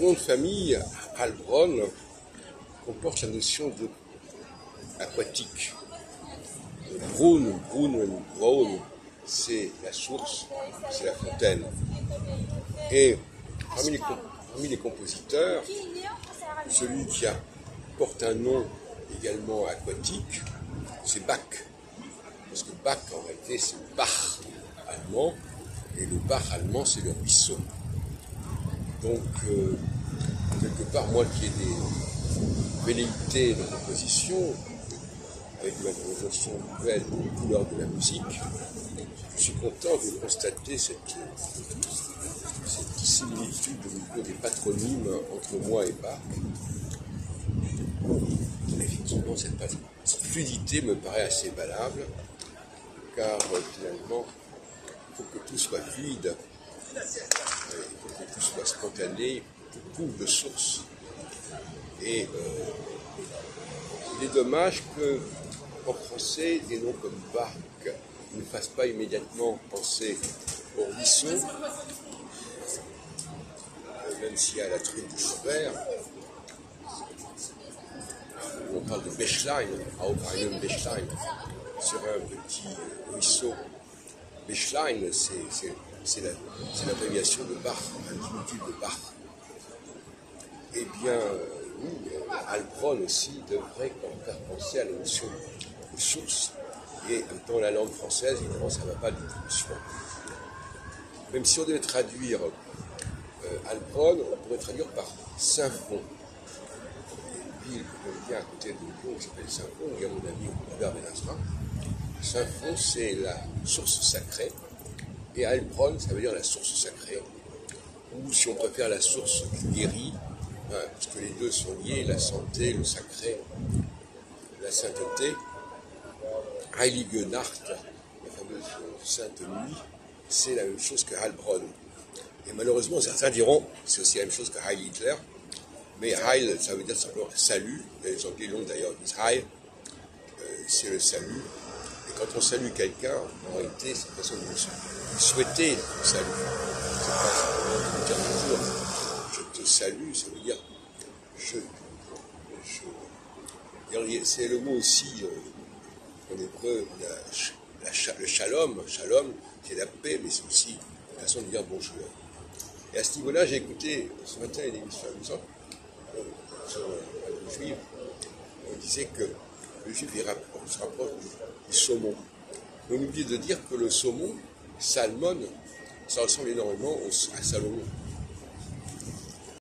nom de famille, Albron, comporte la notion de aquatique. Brune, Brune, Braun, c'est la source, c'est la fontaine. Et parmi les, compositeurs, celui qui porte un nom également aquatique, c'est Bach. Parce que Bach, en réalité, c'est Bach allemand, et le Bach allemand, c'est le ruisseau. Donc, euh, quelque part, moi qui ai des velléités de composition, avec une notion nouvelle des couleurs de la musique, je suis content de constater cette, cette similitude au niveau des patronymes entre moi et Bach. Effectivement, cette, fluidité me paraît assez valable, car euh, finalement, il faut que tout soit fluide, tout soit spontané, coule de source. Et euh, il est dommage que en français, des noms comme Bach ne fassent pas immédiatement penser au ruisseau, euh, même s'il y a la truite du Schubert. On parle de Bechlein, Aubraham Bechlein, sur un petit ruisseau. Bechlein, c'est l'abréviation de Bach, un diminutif de Bach. Eh bien, oui, Alpron aussi devrait faire penser à la notion de source. Et dans la langue française, évidemment, ça ne va pas du tout. Même si on devait traduire euh, Alpron, on pourrait traduire par Saint-Fond. Une ville qui à côté de Lyon qui s'appelle Saint-Fond, il a mon ami Robert Benasra. Saint-Fond, c'est la source sacrée. Et Alpron, ça veut dire la source sacrée. Ou si on préfère la source qui guérit, parce que les deux sont liés, la santé, le sacré, la sainteté. Heilige Nacht, la fameuse Sainte Nuit, c'est la même chose que Heilbronn. Et malheureusement, certains diront c'est aussi la même chose que Heil Hitler, mais Heil, ça veut dire simplement salut, les Anglais l'ont d'ailleurs, disent Heil, euh, c'est le salut. Quand on salue quelqu'un, en réalité, c'est une façon de souhaiter le salut. C'est pas simplement dire toujours je te salue, ça veut dire je. c'est le mot aussi euh, en hébreu, le shalom. Shalom, c'est la paix, mais c'est aussi la façon de dire bonjour. Et à ce niveau-là, j'ai écouté ce matin une émission amusante euh, sur la juive. On disait que le juif se rapproche du, saumon. On oublie de dire que le saumon, salmon, ça ressemble énormément à Salomon.